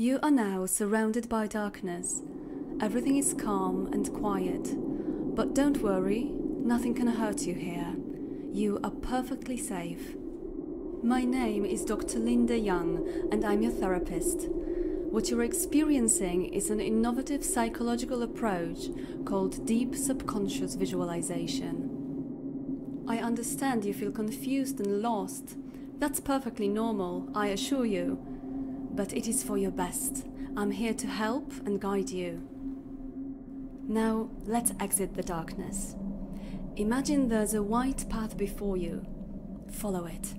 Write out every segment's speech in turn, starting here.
You are now surrounded by darkness. Everything is calm and quiet. But don't worry, nothing can hurt you here. You are perfectly safe. My name is Dr. Linda Young, and I'm your therapist. What you're experiencing is an innovative psychological approach called deep subconscious visualization. I understand you feel confused and lost. That's perfectly normal, I assure you. But it is for your best. I'm here to help and guide you. Now, let's exit the darkness. Imagine there's a white path before you. Follow it.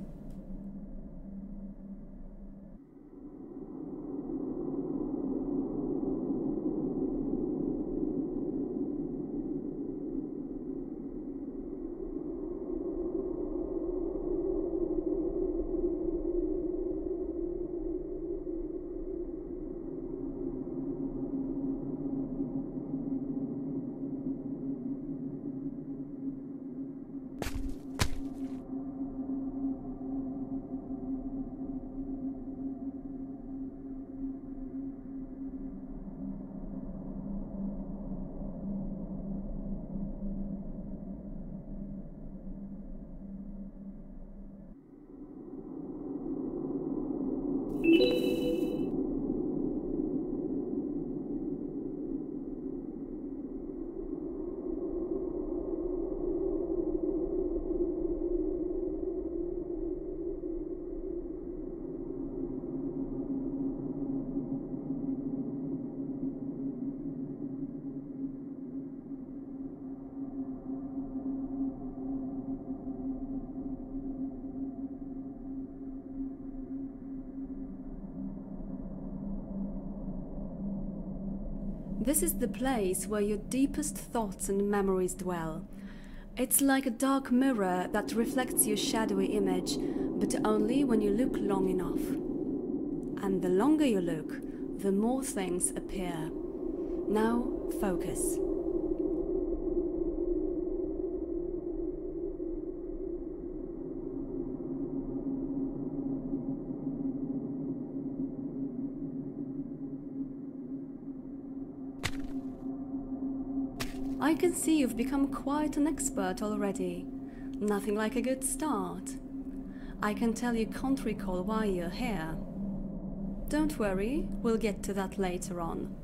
This is the place where your deepest thoughts and memories dwell. It's like a dark mirror that reflects your shadowy image, but only when you look long enough. And the longer you look, the more things appear. Now, focus. Can see you've become quite an expert already. Nothing like a good start. I can tell you can't recall why you're here. Don't worry, we'll get to that later on.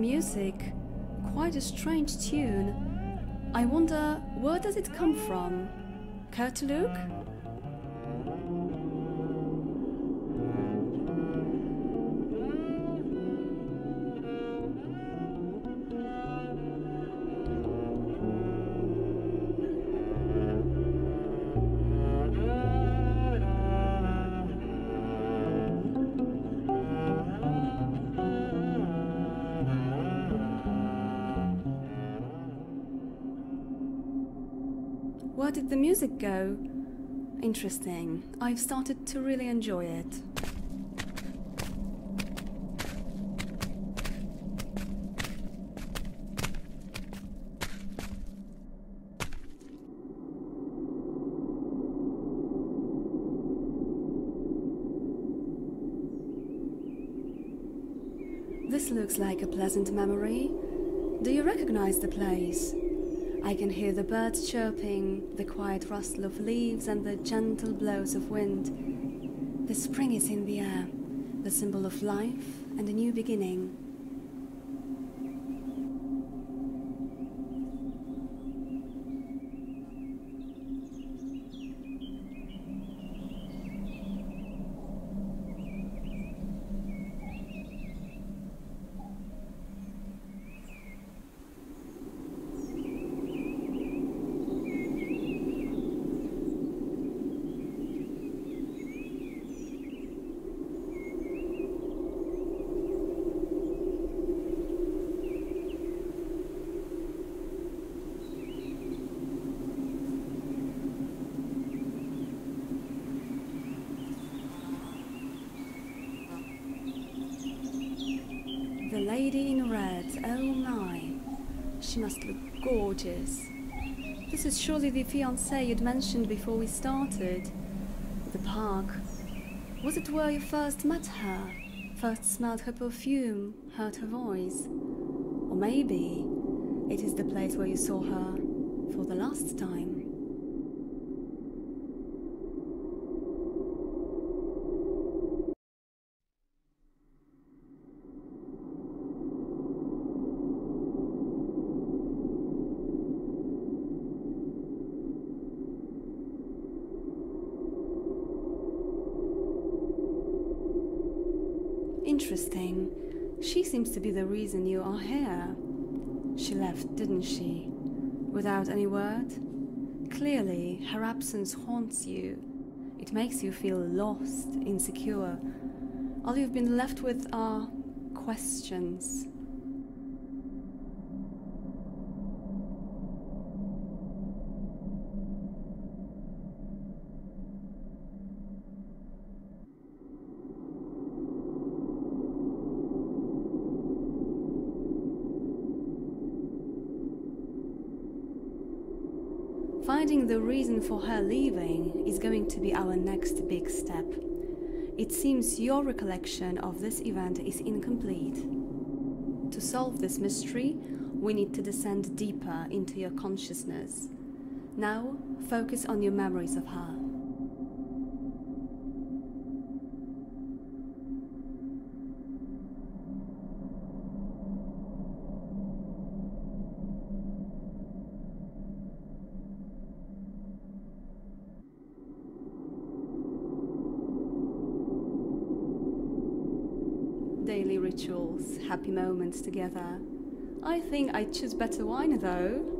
Music, quite a strange tune. I wonder where does it come from? Care to the music go? Interesting. I've started to really enjoy it. This looks like a pleasant memory. Do you recognize the place? I can hear the birds chirping, the quiet rustle of leaves, and the gentle blows of wind. The spring is in the air, the symbol of life and a new beginning. The lady in red, oh my. She must look gorgeous. This is surely the fiancée you'd mentioned before we started. The park. Was it where you first met her? First smelled her perfume, heard her voice? Or maybe it is the place where you saw her for the last time. Reason you are here. She left, didn't she? Without any word? Clearly, her absence haunts you. It makes you feel lost, insecure. All you've been left with are questions. Finding the reason for her leaving is going to be our next big step. It seems your recollection of this event is incomplete. To solve this mystery, we need to descend deeper into your consciousness. Now, focus on your memories of her. Moments together. I think I'd choose better wine though.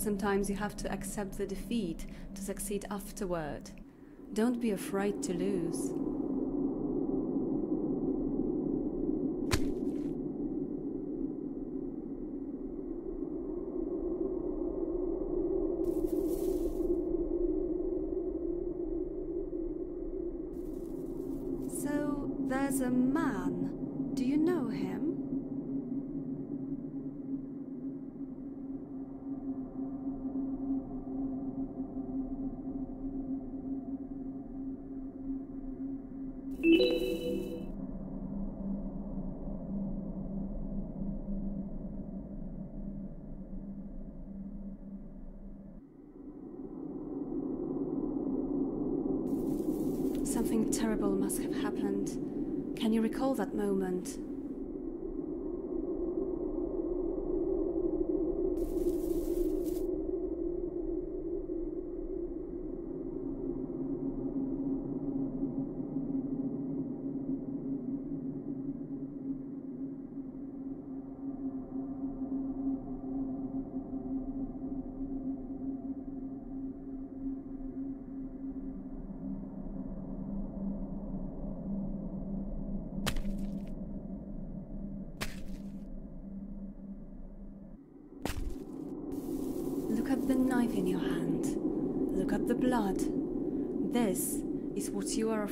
Sometimes you have to accept the defeat to succeed afterward. Don't be afraid to lose. Something terrible must have happened. Can you recall that moment?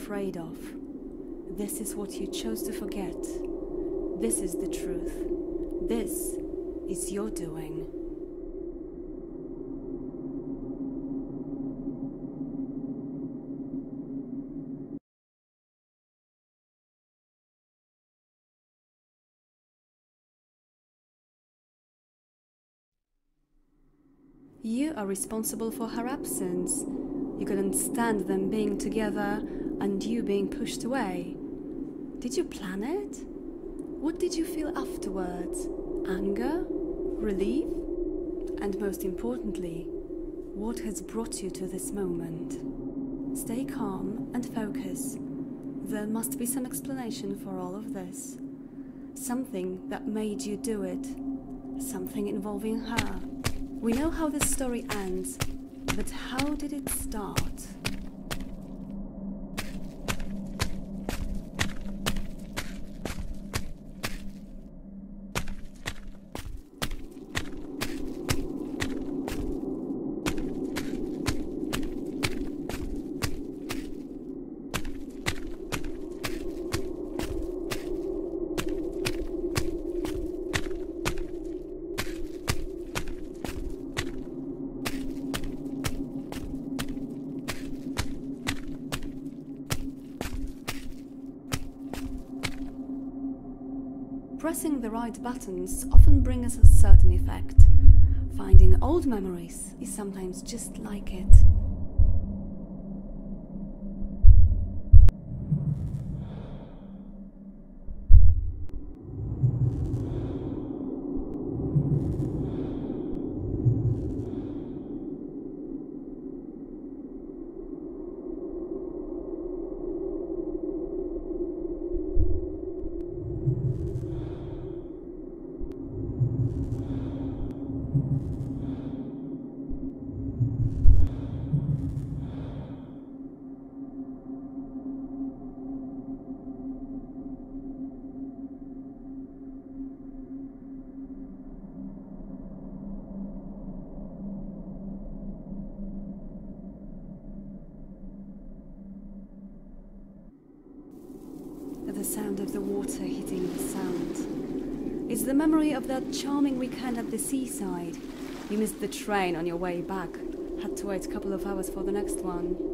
Afraid of. This is what you chose to forget. This is the truth. This is your doing. You are responsible for her absence. You couldn't stand them being together and you being pushed away. Did you plan it? What did you feel afterwards? Anger? Relief? And most importantly, what has brought you to this moment? Stay calm and focus. There must be some explanation for all of this. Something that made you do it. Something involving her. We know how this story ends, but how did it start? Right buttons often bring us a certain effect. Finding old memories is sometimes just like it. The sound of the water hitting the sand. It's the memory of that charming weekend at the seaside. You missed the train on your way back. Had to wait a couple of hours for the next one.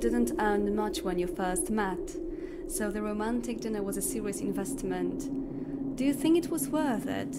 Didn't earn much when you first met, so the romantic dinner was a serious investment. Do you think it was worth it?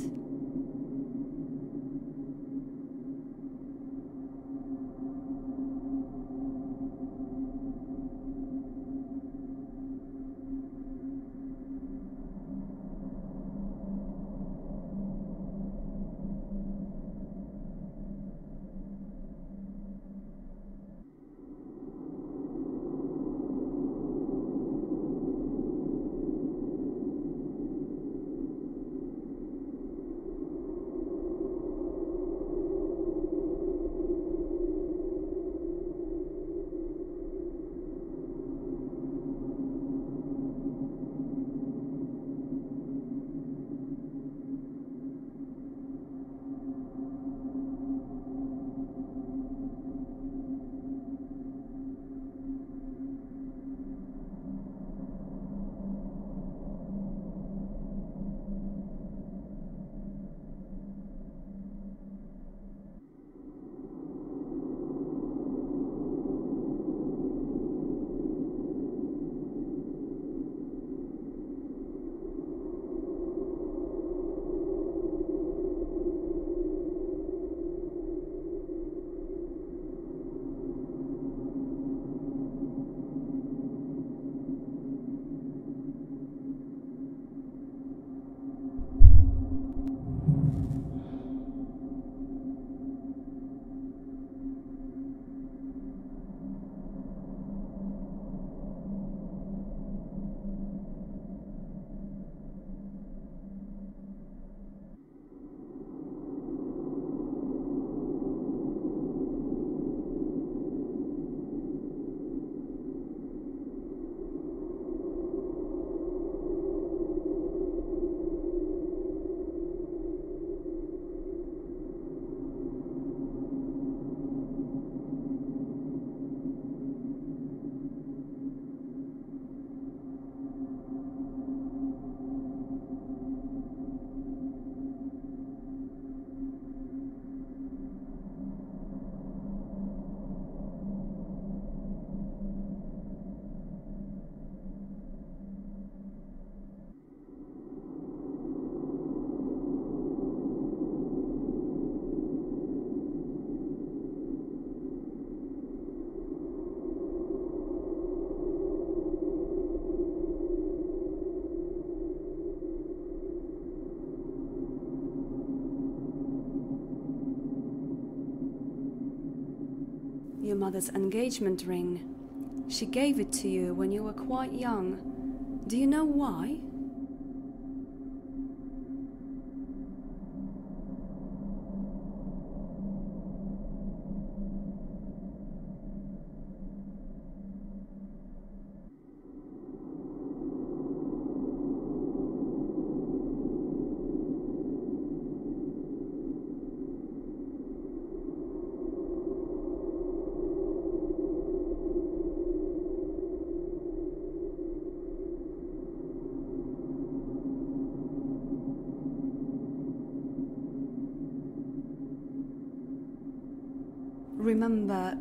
Your mother's engagement ring. She gave it to you when you were quite young. Do you know why?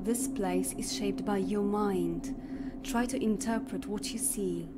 This place is shaped by your mind. Try to interpret what you see.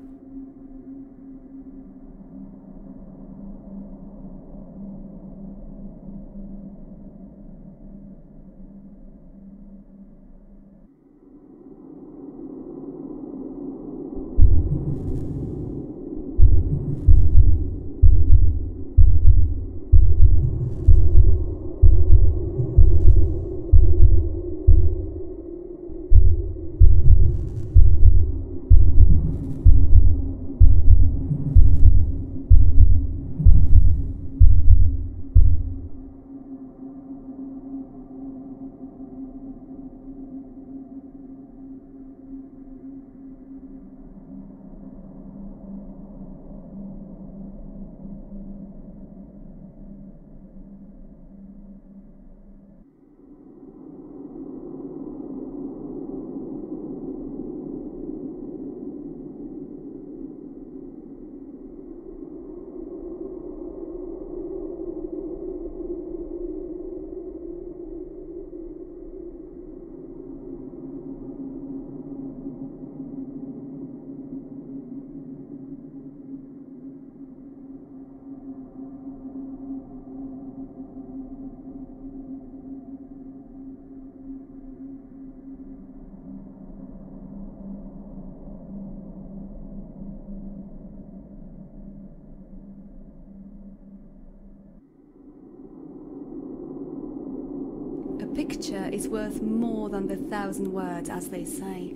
Picture is worth more than the thousand words, as they say,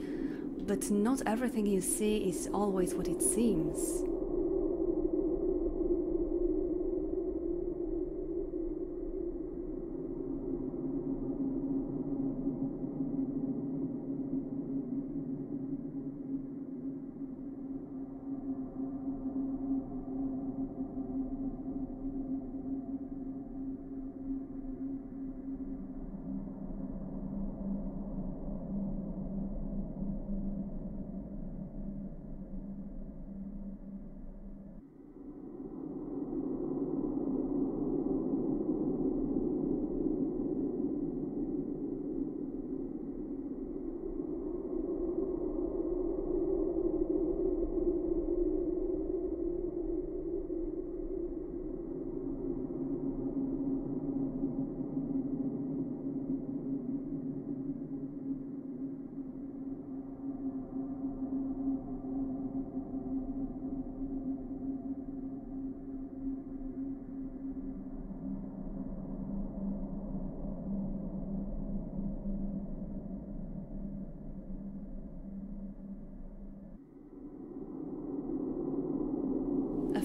but not everything you see is always what it seems.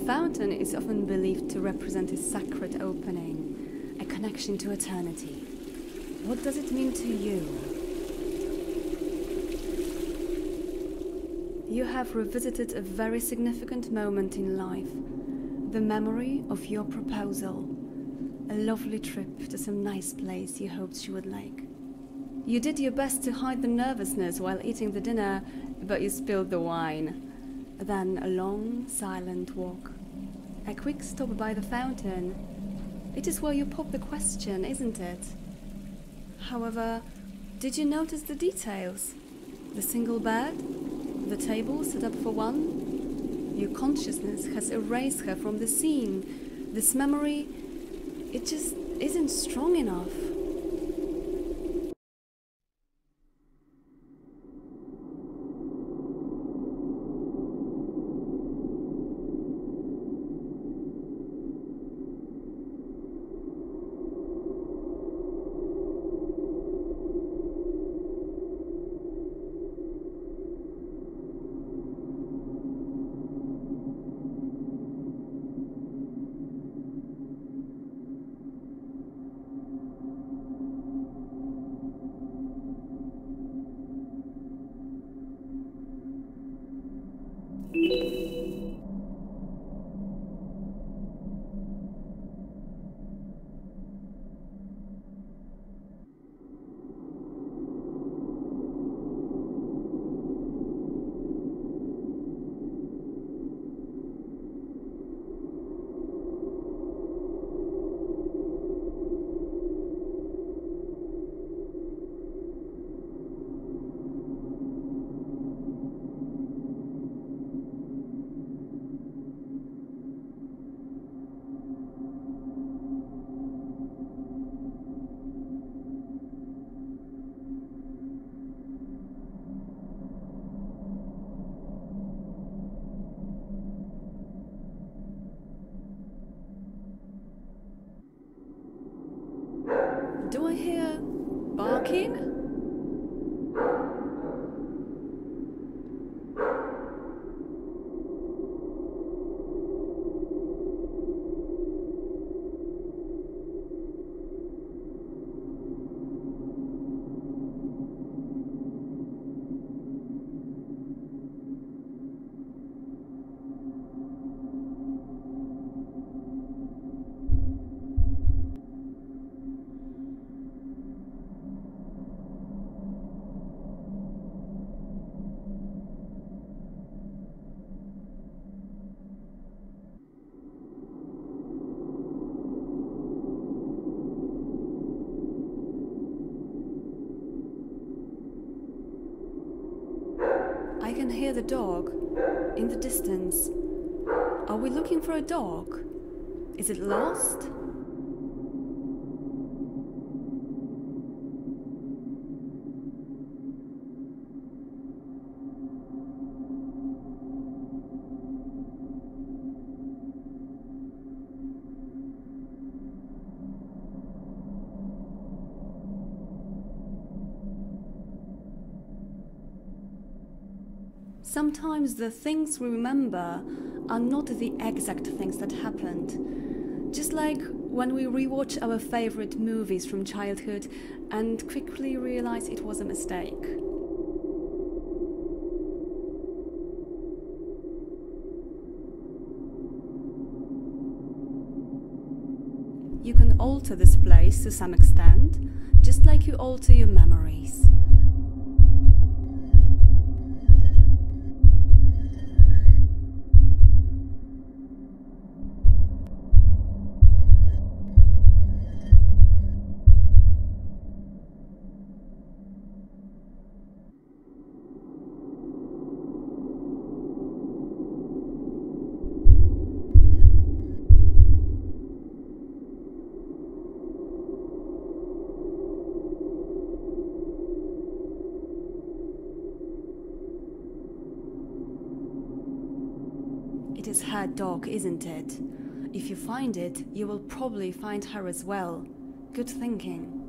Fountain is often believed to represent a sacred opening, a connection to eternity. What does it mean to you? You have revisited a very significant moment in life the memory of your proposal, a lovely trip to some nice place you hoped she would like. You did your best to hide the nervousness while eating the dinner, but you spilled the wine. Then a long, silent walk. A quick stop by the fountain. It is where you pop the question, isn't it? However, did you notice the details? The single bed? The table set up for one? Your consciousness has erased her from the scene. This memory, it just isn't strong enough. Hear the dog in the distance. Are we looking for a dog? Is it lost? Sometimes the things we remember are not the exact things that happened. Just like when we rewatch our favorite movies from childhood and quickly realize it was a mistake. You can alter this place to some extent, just like you alter your memories. Her dog, isn't it? If you find it, you will probably find her as well. Good thinking.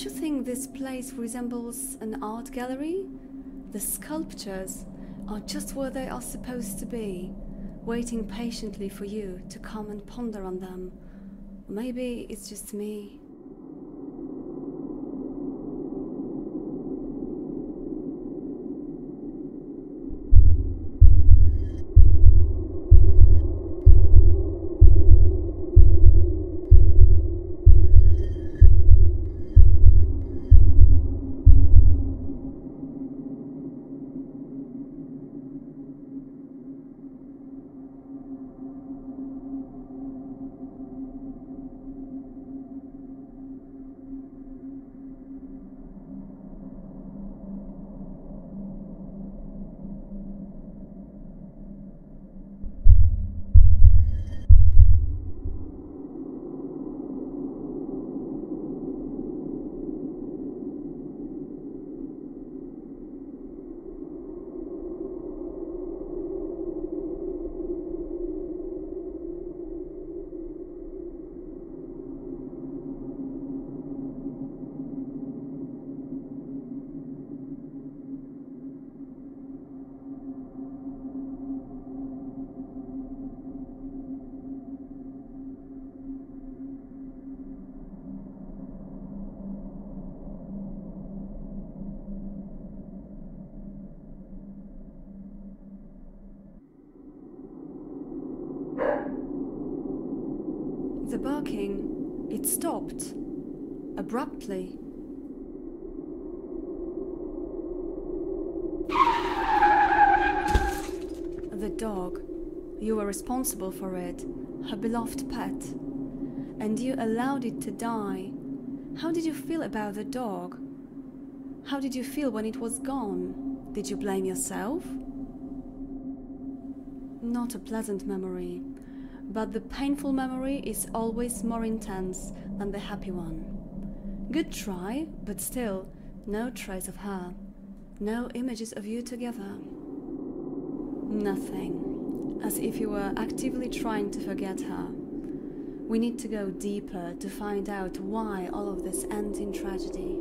Don't you think this place resembles an art gallery? The sculptures are just where they are supposed to be, waiting patiently for you to come and ponder on them. Maybe it's just me. Barking It stopped. Abruptly. The dog. You were responsible for it, her beloved pet. And you allowed it to die. How did you feel about the dog? How did you feel when it was gone? Did you blame yourself? Not a pleasant memory, but the painful memory is always more intense than the happy one. Good try, but still, no trace of her. No images of you together. Nothing. As if you were actively trying to forget her. We need to go deeper to find out why all of this ends in tragedy.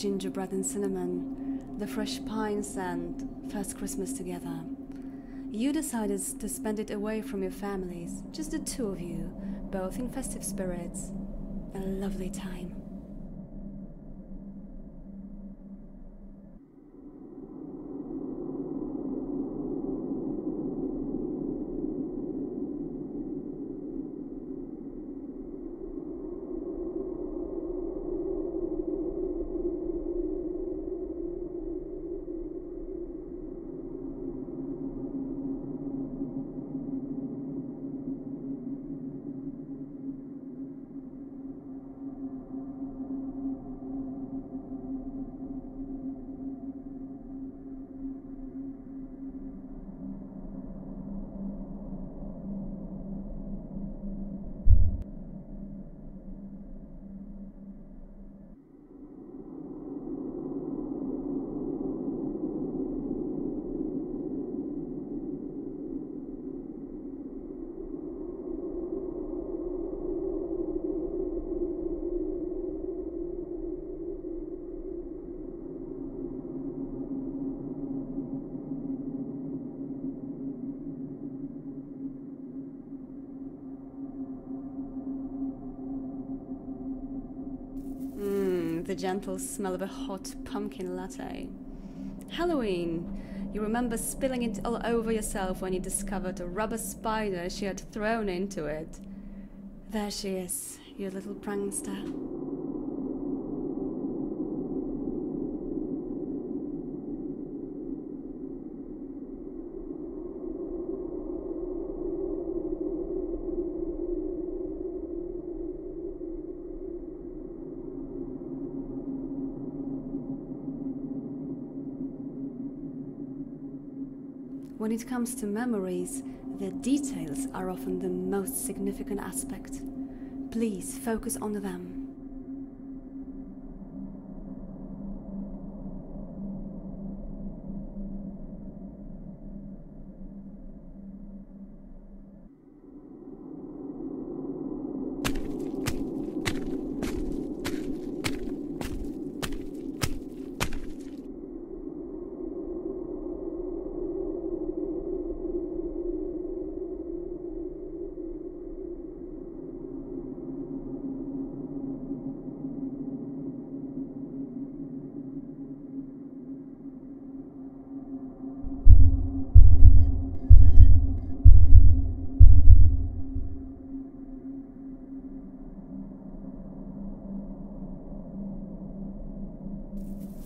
Gingerbread and cinnamon, the fresh pines, and first Christmas together. You decided to spend it away from your families, just the two of you, both in festive spirits. A lovely time. The gentle smell of a hot pumpkin latte. Halloween. You remember spilling it all over yourself when you discovered a rubber spider she had thrown into it. There she is, your little prankster. When it comes to memories, the details are often the most significant aspect. Please focus on them.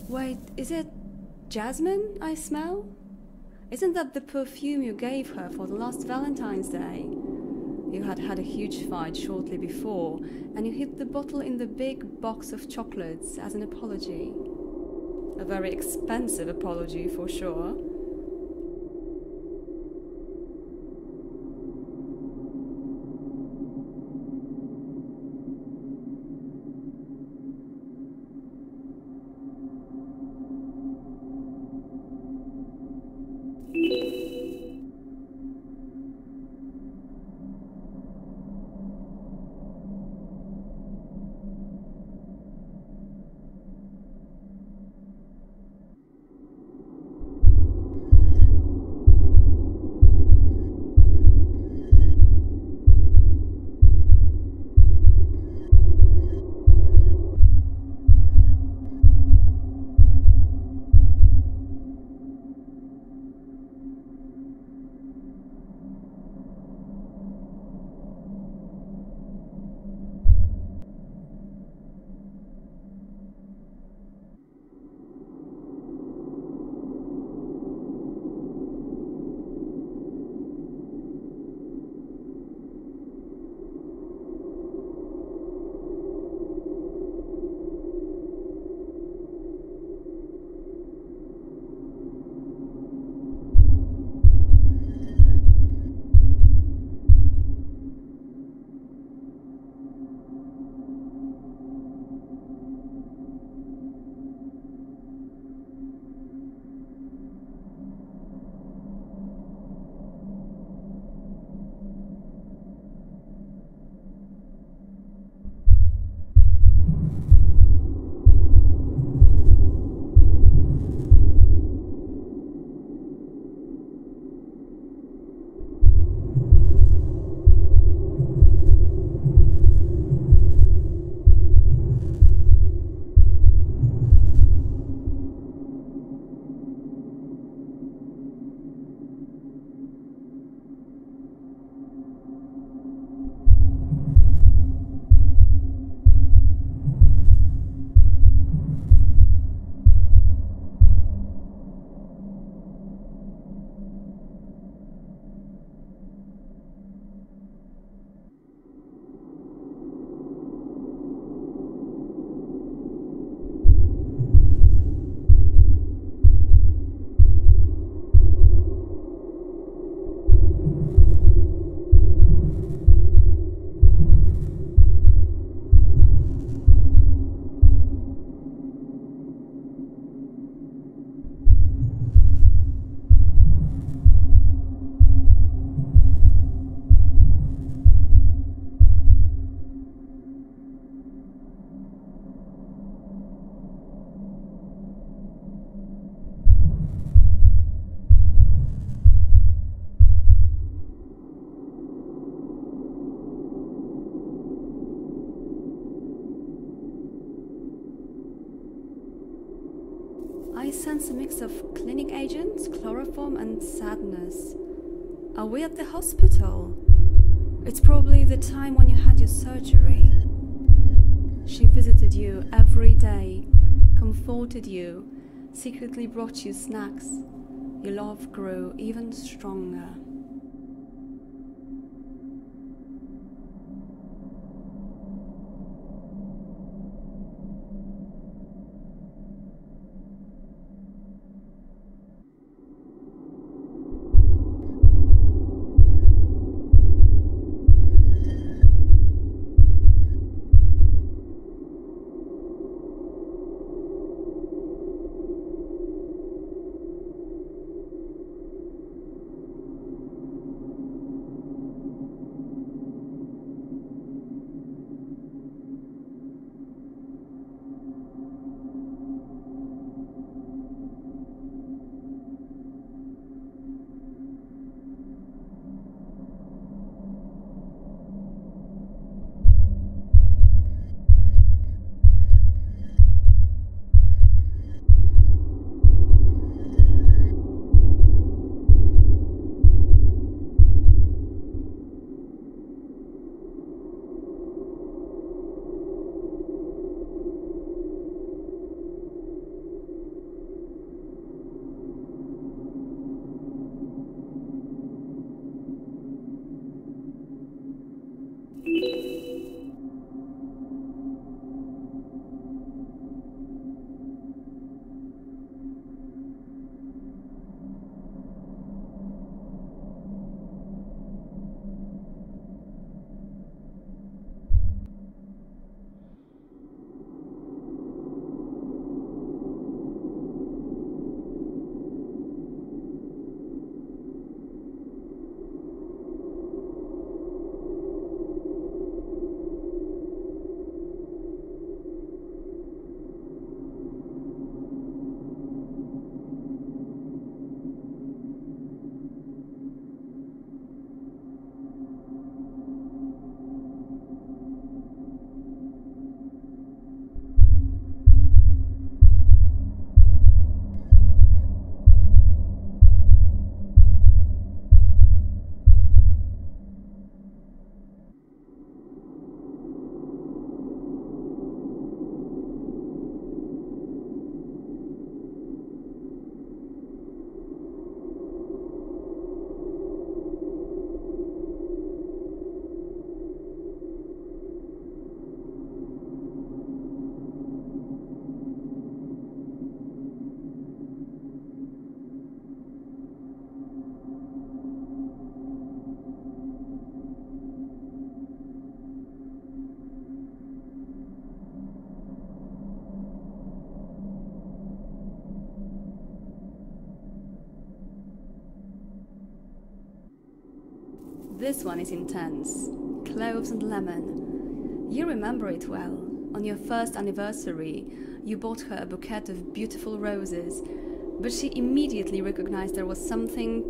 Wait, is it jasmine I smell? Isn't that the perfume you gave her for the last Valentine's Day? You had had a huge fight shortly before, and you hid the bottle in the big box of chocolates as an apology. A very expensive apology, for sure. At the hospital? It's probably the time when you had your surgery. She visited you every day, comforted you, secretly brought you snacks. Your love grew even stronger. This one is intense. Cloves and lemon. You remember it well. On your first anniversary, you bought her a bouquet of beautiful roses, but she immediately recognized there was something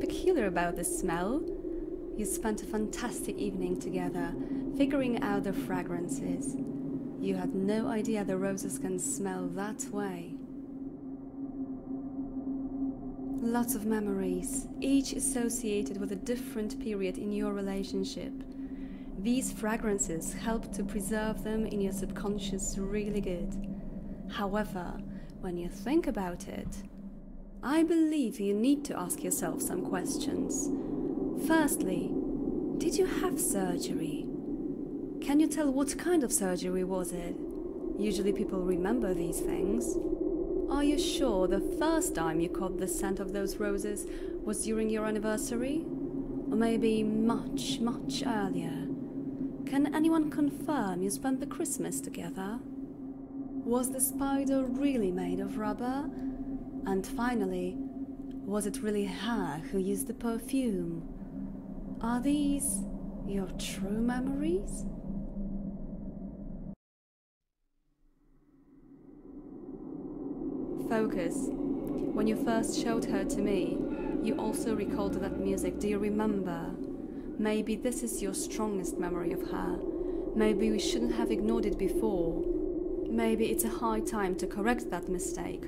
peculiar about the smell. You spent a fantastic evening together, figuring out the fragrances. You had no idea the roses can smell that way. Lots of memories, each associated with a different period in your relationship. These fragrances help to preserve them in your subconscious really good. However, when you think about it, I believe you need to ask yourself some questions. Firstly, did you have surgery? Can you tell what kind of surgery was it? Usually people remember these things. Are you sure the first time you caught the scent of those roses was during your anniversary? Or maybe much, much earlier? Can anyone confirm you spent the Christmas together? Was the spider really made of rubber? And finally, was it really her who used the perfume? Are these your true memories? Focus. When you first showed her to me, you also recalled that music. Do you remember? Maybe this is your strongest memory of her. Maybe we shouldn't have ignored it before. Maybe it's a high time to correct that mistake.